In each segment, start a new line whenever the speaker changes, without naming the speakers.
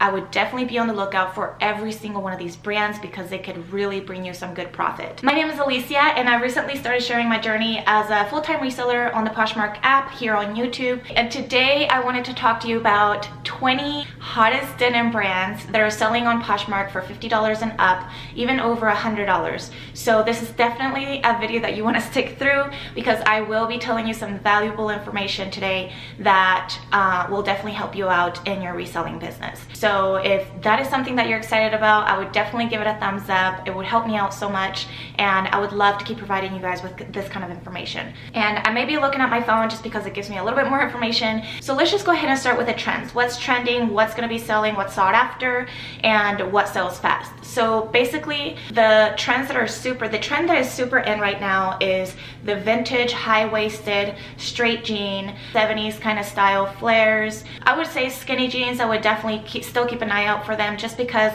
I would definitely be on the lookout for every single one of these brands because they could really bring you some good profit. My name is Alicia and I recently started sharing my journey as a full-time reseller on the Poshmark app here on YouTube. And today I wanted to talk to you about 20 hottest denim brands that are selling on Poshmark for $50 and up, even over $100. So this is definitely a video that you want to stick through because I will be telling you some valuable information today that uh, will definitely help you out in your reselling business. So if that is something that you're excited about, I would definitely give it a thumbs up. It would help me out so much and I would love to keep providing you guys with this kind of information. And I may be looking at my phone just because it gives me a little bit more information. So let's just go ahead and start with the trends. What's trending, what's gonna be selling, what's sought after, and what sells fast. So basically the trends that are super, the trend that is super in right now is the vintage high-waisted straight jean, 70s kind of style flares. I would say skinny jeans, I would definitely keep, still keep an eye out for them just because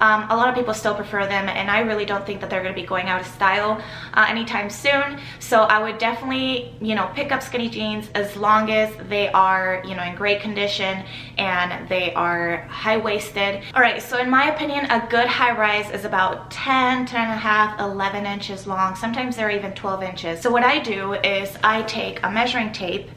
um, a lot of people still prefer them and I really don't think that they're going to be going out of style uh, anytime soon. So I would definitely, you know, pick up skinny jeans as long as they are, you know, in great condition and they are high-waisted. All right, so in my opinion, a good high-rise is about 10, 10 and a half, 11 inches long. Sometimes they're even 12 inches. So what I do is I take a measuring tape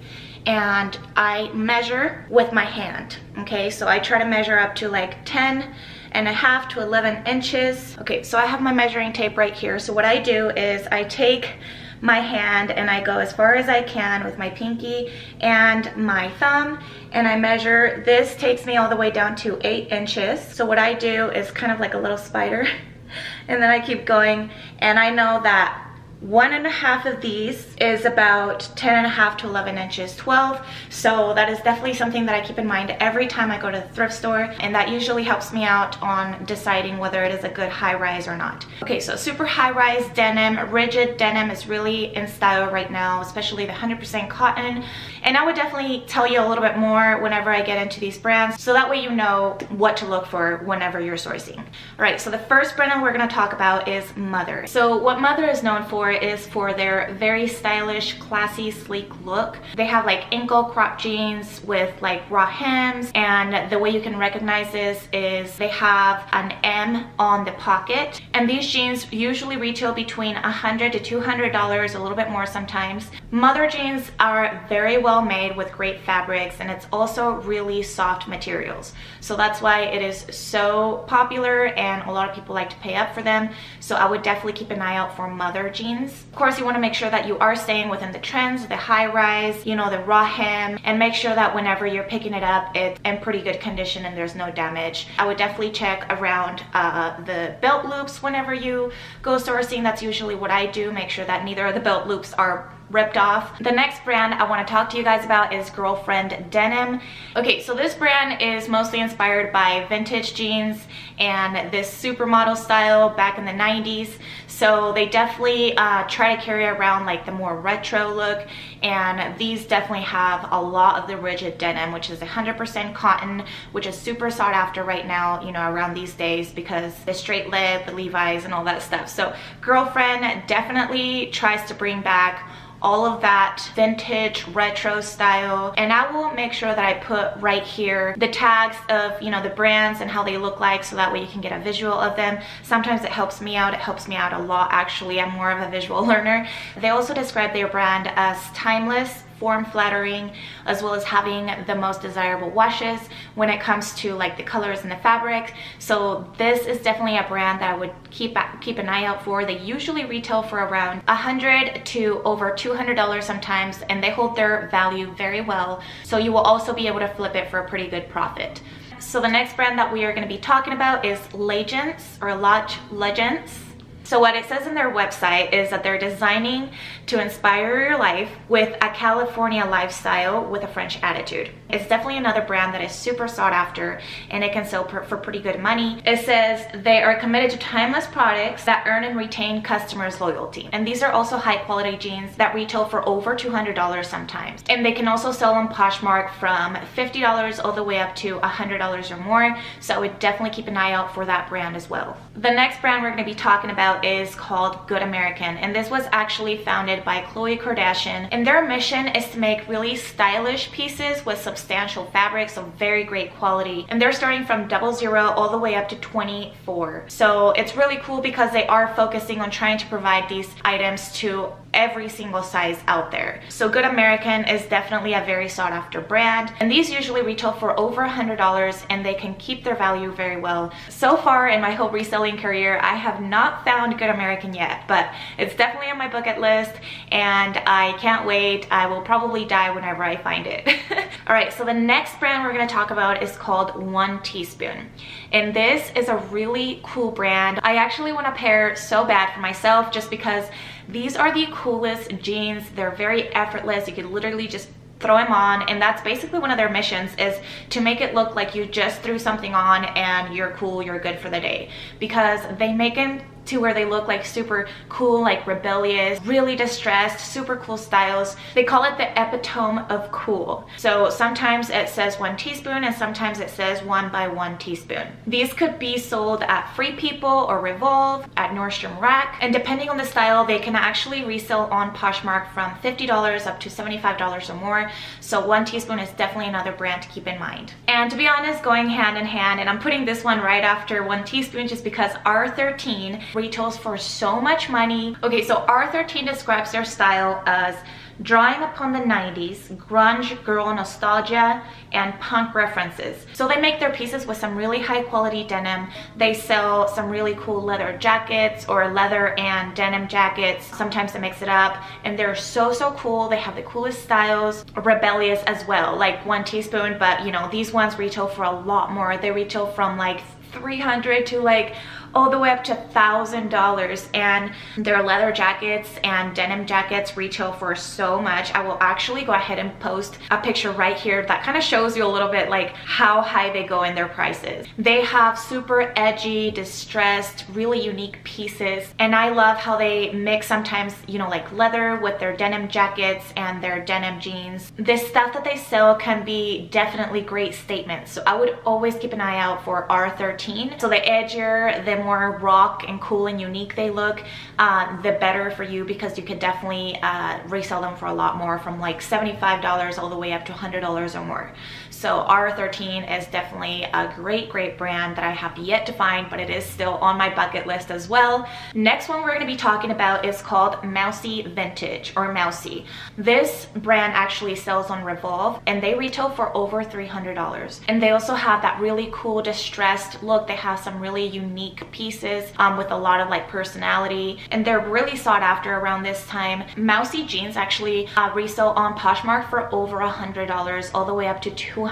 and I measure with my hand, okay? So I try to measure up to like 10 and a half to 11 inches. Okay, so I have my measuring tape right here. So what I do is I take my hand and I go as far as I can with my pinky and my thumb and I measure, this takes me all the way down to eight inches. So what I do is kind of like a little spider and then I keep going and I know that one and a half of these is about 10 and a half to 11 inches 12 so that is definitely something that I keep in mind every time I go to the thrift store and that usually helps me out on deciding whether it is a good high rise or not. Okay so super high rise denim rigid denim is really in style right now especially the 100% cotton. And I would definitely tell you a little bit more whenever I get into these brands so that way you know what to look for whenever you're sourcing. All right so the first brand we're going to talk about is Mother. So what Mother is known for is for their very stylish, classy, sleek look. They have like ankle crop jeans with like raw hems and the way you can recognize this is they have an M on the pocket and these jeans usually retail between 100 to $200, a little bit more sometimes. Mother jeans are very well made with great fabrics and it's also really soft materials. So that's why it is so popular and a lot of people like to pay up for them. So I would definitely keep an eye out for Mother jeans Of course, you want to make sure that you are staying within the trends, the high rise, you know, the raw hem, and make sure that whenever you're picking it up, it's in pretty good condition and there's no damage. I would definitely check around uh, the belt loops whenever you go sourcing. That's usually what I do. Make sure that neither of the belt loops are ripped off. The next brand I want to talk to you guys about is Girlfriend Denim. Okay, so this brand is mostly inspired by vintage jeans and this supermodel style back in the 90s. So they definitely uh, try to carry around like the more retro look and these definitely have a lot of the rigid denim which is 100% cotton which is super sought after right now you know around these days because the straight leg, the Levi's and all that stuff. So Girlfriend definitely tries to bring back all of that vintage retro style. And I will make sure that I put right here the tags of you know the brands and how they look like so that way you can get a visual of them. Sometimes it helps me out. It helps me out a lot actually. I'm more of a visual learner. They also describe their brand as timeless form flattering as well as having the most desirable washes when it comes to like the colors and the fabric. So this is definitely a brand that I would keep keep an eye out for. They usually retail for around 100 to over 200 dollars sometimes and they hold their value very well. So you will also be able to flip it for a pretty good profit. So the next brand that we are going to be talking about is Legends or Lodge Legends so what it says in their website is that they're designing to inspire your life with a California lifestyle with a French attitude. It's definitely another brand that is super sought after and it can sell for, for pretty good money. It says they are committed to timeless products that earn and retain customers loyalty. And these are also high quality jeans that retail for over $200 sometimes. And they can also sell on Poshmark from $50 all the way up to $100 or more. So I would definitely keep an eye out for that brand as well. The next brand we're gonna be talking about is called Good American and this was actually founded by Khloe Kardashian and their mission is to make really stylish pieces with substantial fabric, so very great quality. And they're starting from double zero all the way up to 24. So it's really cool because they are focusing on trying to provide these items to every single size out there. So Good American is definitely a very sought after brand and these usually retail for over a $100 and they can keep their value very well. So far in my whole reselling career, I have not found Good American yet, but it's definitely on my bucket list and I can't wait. I will probably die whenever I find it. All right, so the next brand we're gonna talk about is called One Teaspoon. And this is a really cool brand. I actually want a pair so bad for myself just because these are the coolest jeans. They're very effortless. You can literally just throw them on and that's basically one of their missions is to make it look like you just threw something on and you're cool you're good for the day because they make them to where they look like super cool, like rebellious, really distressed, super cool styles. They call it the epitome of cool. So sometimes it says one teaspoon and sometimes it says one by one teaspoon. These could be sold at Free People or Revolve, at Nordstrom Rack, and depending on the style, they can actually resell on Poshmark from $50 up to $75 or more. So one teaspoon is definitely another brand to keep in mind. And to be honest, going hand in hand, and I'm putting this one right after one teaspoon just because R13 retails for so much money. Okay, so R13 describes their style as drawing upon the 90s, grunge girl nostalgia, and punk references. So they make their pieces with some really high quality denim. They sell some really cool leather jackets or leather and denim jackets. Sometimes they mix it up and they're so, so cool. They have the coolest styles, rebellious as well, like one teaspoon, but you know, these ones retail for a lot more. They retail from like 300 to like all the way up to $1,000 and their leather jackets and denim jackets retail for so much. I will actually go ahead and post a picture right here that kind of shows you a little bit like how high they go in their prices. They have super edgy, distressed, really unique pieces and I love how they mix sometimes, you know, like leather with their denim jackets and their denim jeans. This stuff that they sell can be definitely great statements. So I would always keep an eye out for R13. So the edgier, the more rock and cool and unique they look, uh, the better for you because you could definitely uh, resell them for a lot more from like $75 all the way up to $100 or more. So R13 is definitely a great, great brand that I have yet to find, but it is still on my bucket list as well. Next one we're gonna be talking about is called Moussy Vintage or Moussy. This brand actually sells on Revolve and they retail for over $300. And they also have that really cool distressed look. They have some really unique pieces um, with a lot of like personality and they're really sought after around this time. Moussy jeans actually uh, resell on Poshmark for over a hundred dollars all the way up to $200.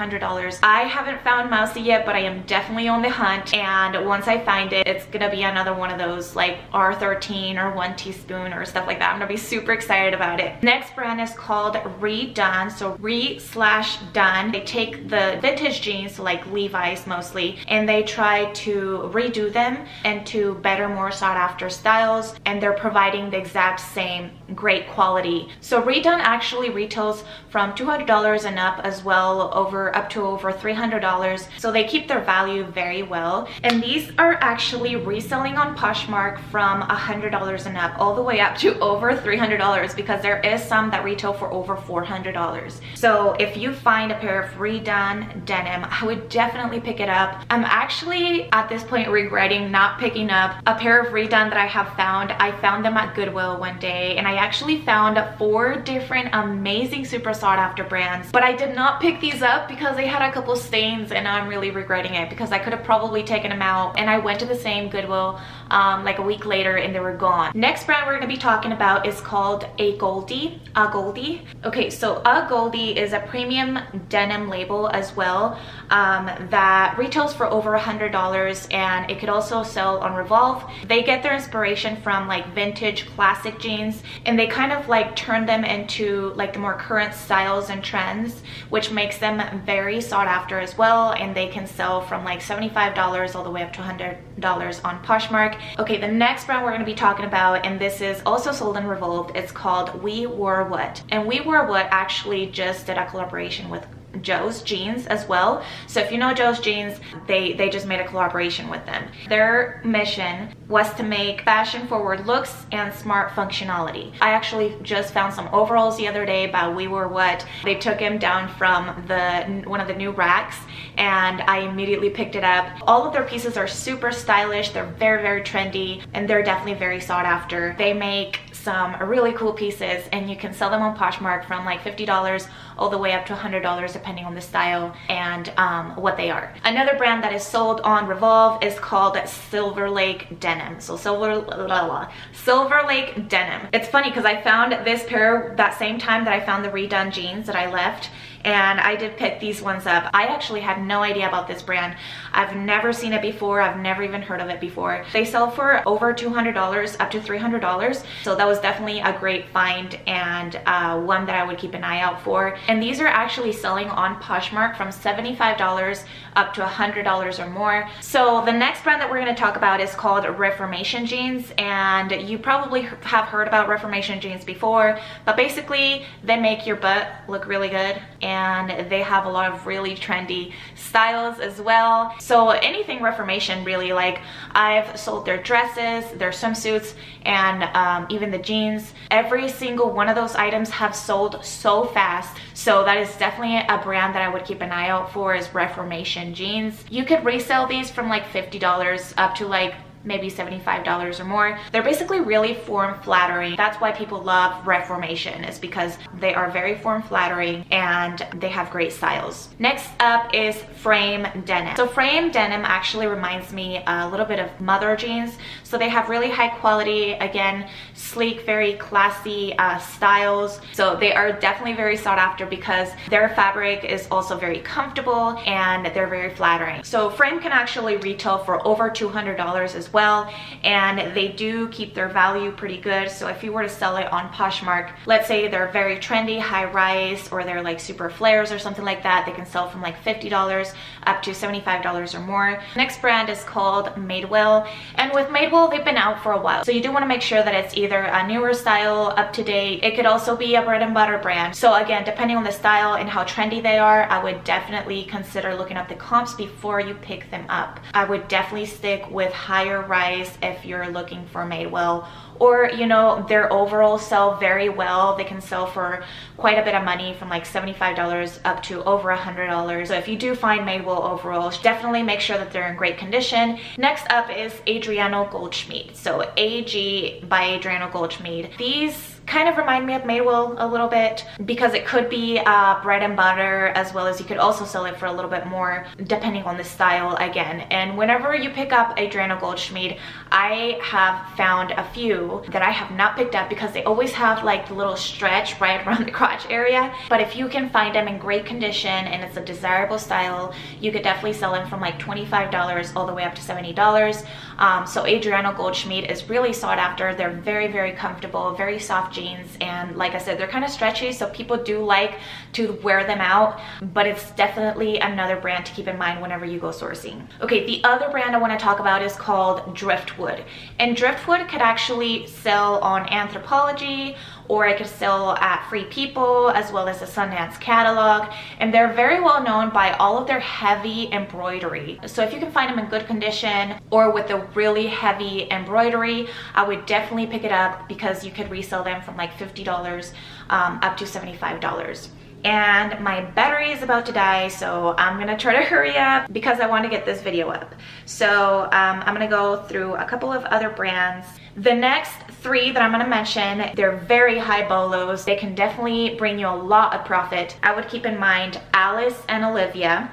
I haven't found Moussy yet but I am definitely on the hunt and once I find it it's gonna be another one of those like R13 or one teaspoon or stuff like that. I'm gonna be super excited about it. Next brand is called Redone so re slash done. They take the vintage jeans like Levi's mostly and they try to redo them and to better more sought after styles and they're providing the exact same great quality. So Redone actually retails from $200 and up as well over up to over $300 so they keep their value very well and these are actually reselling on Poshmark from $100 and up all the way up to over $300 because there is some that retail for over $400. So if you find a pair of redone denim I would definitely pick it up. I'm actually at this point regretting not picking up a pair of redone that I have found. I found them at Goodwill one day and I actually found four different amazing super sought after brands but I did not pick these up because they had a couple stains and I'm really regretting it because I could have probably taken them out and I went to the same Goodwill um, like a week later and they were gone. Next brand we're going to be talking about is called AGOLDE. A Goldie. Okay, so AGOLDE is a premium denim label as well um, that retails for over a $100 and it could also sell on Revolve. They get their inspiration from like vintage classic jeans and they kind of like turn them into like the more current styles and trends which makes them very sought after as well and they can sell from like $75 all the way up to $100 on Poshmark. Okay, the next brand we're going to be talking about and this is also sold in Revolve. It's called We Wore What and We Wore What actually just did a collaboration with Joe's Jeans as well. So if you know Joe's Jeans, they, they just made a collaboration with them. Their mission was to make fashion forward looks and smart functionality. I actually just found some overalls the other day by We Wore What. They took him down from the one of the new racks and I immediately picked it up. All of their pieces are super stylish. They're very, very trendy and they're definitely very sought after. They make some really cool pieces and you can sell them on Poshmark from like $50 all the way up to $100 depending on the style and um, what they are. Another brand that is sold on Revolve is called Silver Lake Denim. So Silver, blah, Silver Lake Denim. It's funny because I found this pair that same time that I found the redone jeans that I left and I did pick these ones up. I actually had no idea about this brand. I've never seen it before. I've never even heard of it before. They sell for over $200 up to $300. So that was definitely a great find and uh, one that I would keep an eye out for. And these are actually selling on Poshmark from $75 up to $100 or more. So the next brand that we're gonna talk about is called Reformation Jeans. And you probably have heard about Reformation Jeans before, but basically they make your butt look really good and they have a lot of really trendy styles as well. So anything Reformation really, like I've sold their dresses, their swimsuits, and um, even the jeans. Every single one of those items have sold so fast. So that is definitely a brand that I would keep an eye out for is Reformation jeans. You could resell these from like $50 up to like maybe $75 or more. They're basically really form flattering. That's why people love Reformation is because they are very form flattering and they have great styles. Next up is Frame Denim. So Frame Denim actually reminds me a little bit of Mother jeans. So they have really high quality, again, sleek, very classy uh, styles. So they are definitely very sought after because their fabric is also very comfortable and they're very flattering. So Frame can actually retail for over $200 as well well and they do keep their value pretty good. So if you were to sell it on Poshmark let's say they're very trendy high rise or they're like super flares or something like that they can sell from like $50 up to $75 or more. Next brand is called Madewell and with Madewell they've been out for a while. So you do want to make sure that it's either a newer style up to date. It could also be a bread and butter brand. So again depending on the style and how trendy they are I would definitely consider looking up the comps before you pick them up. I would definitely stick with higher rise if you're looking for Madewell. Or you know their overalls sell very well. They can sell for quite a bit of money from like $75 up to over a $100 so if you do find Madewell overalls definitely make sure that they're in great condition. Next up is Adriano Goldschmied. So AG by Adriano Goldschmied. These kind of remind me of Madewell a little bit because it could be uh, bread and butter as well as you could also sell it for a little bit more depending on the style again. And whenever you pick up Adriano Goldschmied, I have found a few that I have not picked up because they always have like the little stretch right around the crotch area. But if you can find them in great condition and it's a desirable style, you could definitely sell them from like $25 all the way up to $70. Um, so Adriano Goldschmied is really sought after. They're very, very comfortable, very soft jeans. And like I said, they're kind of stretchy, so people do like to wear them out, but it's definitely another brand to keep in mind whenever you go sourcing. Okay, the other brand I wanna talk about is called Driftwood. And Driftwood could actually sell on Anthropologie or I could sell at Free People as well as the Sundance catalog. And they're very well known by all of their heavy embroidery. So if you can find them in good condition or with a really heavy embroidery, I would definitely pick it up because you could resell them from like $50 um, up to $75 and my battery is about to die so I'm gonna try to hurry up because I want to get this video up so um, I'm gonna go through a couple of other brands the next three that I'm gonna mention they're very high bolos they can definitely bring you a lot of profit I would keep in mind Alice and Olivia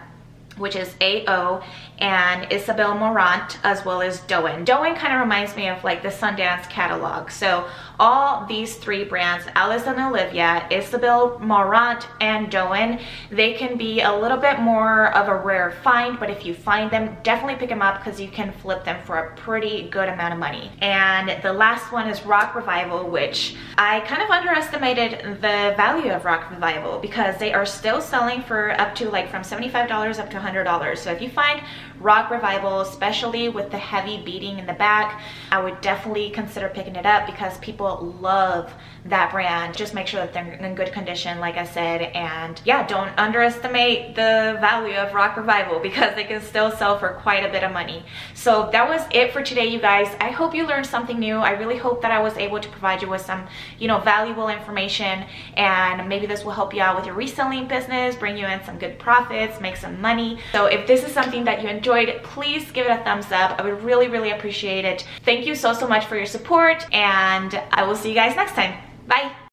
which is AO and Isabel Marant as well as Doen. Doen kind of reminds me of like the Sundance catalog. So all these three brands, Alice and Olivia, Isabel Marant, and Doen, they can be a little bit more of a rare find, but if you find them, definitely pick them up because you can flip them for a pretty good amount of money. And the last one is Rock Revival, which I kind of underestimated the value of Rock Revival because they are still selling for up to like from $75 up to $100. So if you find Rock Revival, especially with the heavy beading in the back, I would definitely consider picking it up because people love that brand. Just make sure that they're in good condition, like I said, and yeah, don't underestimate the value of Rock Revival because they can still sell for quite a bit of money. So that was it for today, you guys. I hope you learned something new. I really hope that I was able to provide you with some, you know, valuable information and maybe this will help you out with your reselling business, bring you in some good profits, make some money. So if this is something that you enjoyed, please give it a thumbs up. I would really, really appreciate it. Thank you so, so much for your support and I will see you guys next time. Bye.